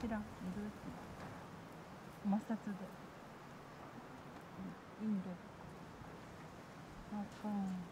知らんい。る摩擦で。インドあかん。こ